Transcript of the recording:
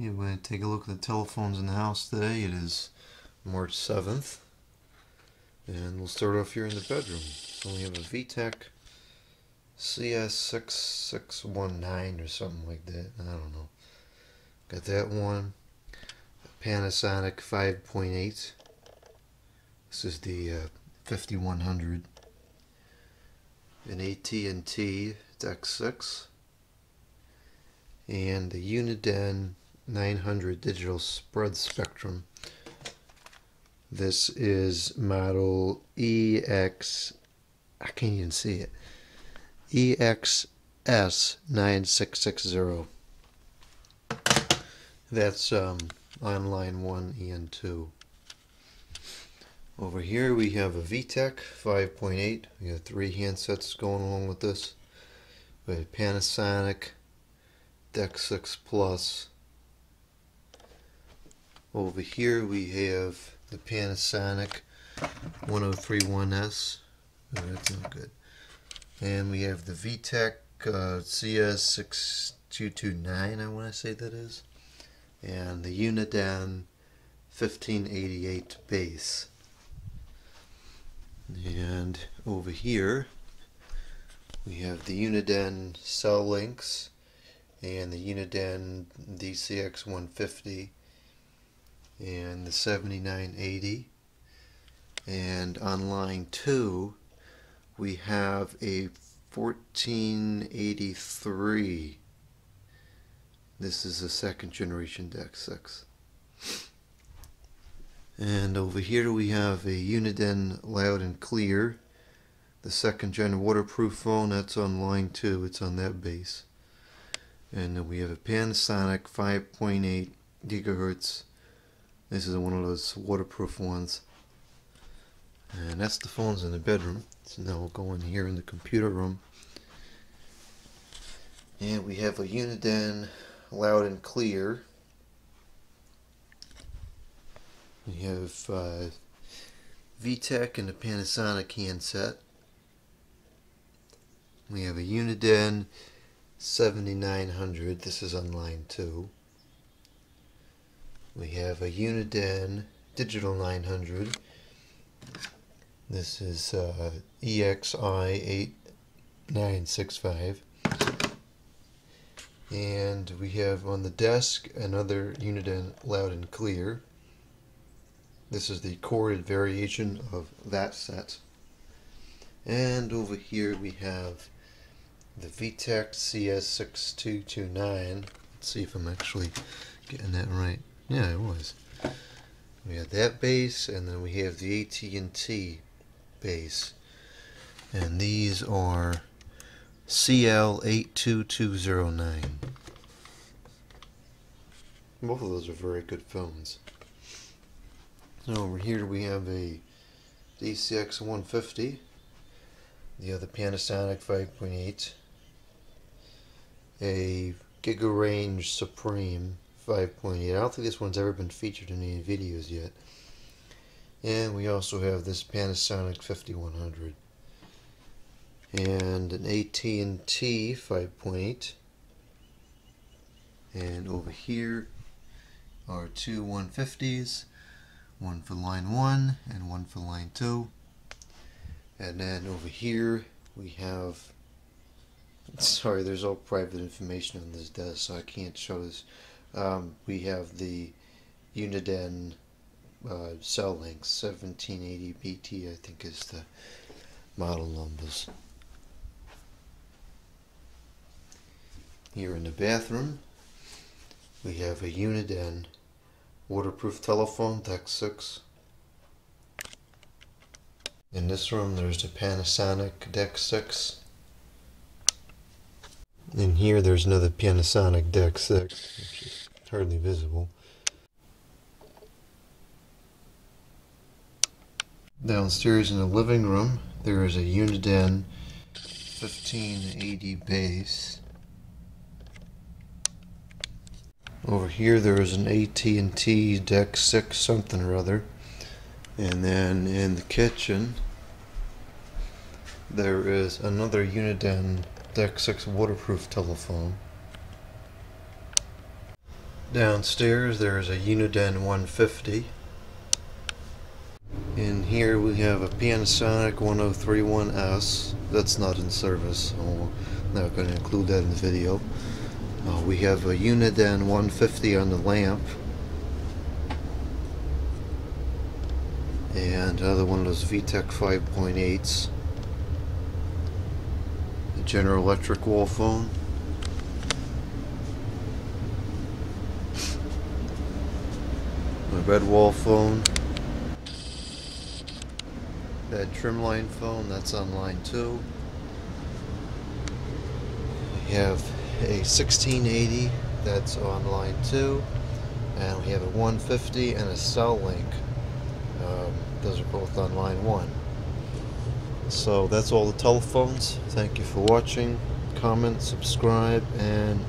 You want to take a look at the telephones in the house today. It is March 7th. And we'll start off here in the bedroom. So we have a VTech CS6619 or something like that. I don't know. Got that one. Panasonic 5.8. This is the uh, 5100. An AT&T DECT 6 and the Uniden 900 digital spread spectrum. This is model EX, I can't even see it, EXS9660. That's um, on line 1 and 2. Over here we have a VTech 5.8. We have three handsets going along with this. We have Panasonic DECT 6 Plus. Over here we have the Panasonic 1031S. Oh, that's not good. And we have the VTech uh, CS6229, I want to say that is. And the Uniden 1588 base. And over here we have the Uniden Cellinks and the Uniden DCX 150 and the 7980 and on line 2 we have a 1483 this is a second generation DECT 6 and over here we have a Uniden Loud and Clear. The second gen waterproof phone that's on line 2 it's on that base. And then we have a Panasonic 5.8 gigahertz this is one of those waterproof ones. And that's the phones in the bedroom. So now we'll go in here in the computer room. And we have a Uniden loud and clear. We have uh, VTech and a Panasonic handset. We have a Uniden 7900. This is on line 2. We have a Uniden Digital 900. This is uh, EXI 8965. And we have on the desk another Uniden Loud and Clear. This is the corded variation of that set. And over here we have the VTech CS6229. Let's see if I'm actually getting that right. Yeah, it was. We have that base, and then we have the AT&T base. And these are CL82209. Both of those are very good phones. So over here we have a DCX 150, the other Panasonic 5.8, a Giga Range Supreme 5.8. I don't think this one's ever been featured in any videos yet. And we also have this Panasonic 5100 and an AT&T 5.8 and over here are two 150s one for line 1 and one for line 2 and then over here we have sorry, there's all private information on this desk, so I can't show this. Um, we have the Uniden uh, Cellinks, 1780 BT, I think is the model numbers. Here in the bathroom, we have a Uniden waterproof telephone, DECT 6. In this room, there's a Panasonic DECT 6 in here there's another Panasonic DECT 6, which is hardly visible. Downstairs in the living room there is a Uniden 1580 base. Over here there is an AT&T DECT 6 something or other. And then in the kitchen there is another Uniden DECT 6 waterproof telephone. Downstairs there is a Uniden 150. In here we have a Panasonic 1031S. That's not in service. I'm not going to include that in the video. Uh, we have a Uniden 150 on the lamp. And another one of those VTech 5.8s. The General Electric wall phone. My red wall phone. That trimline phone, that's on line 2. We have a 1680, that's on line 2. And we have a 150 and a Cellink. Um, those are both on line 1. So that's all the telephones. Thank you for watching. Comment, subscribe, and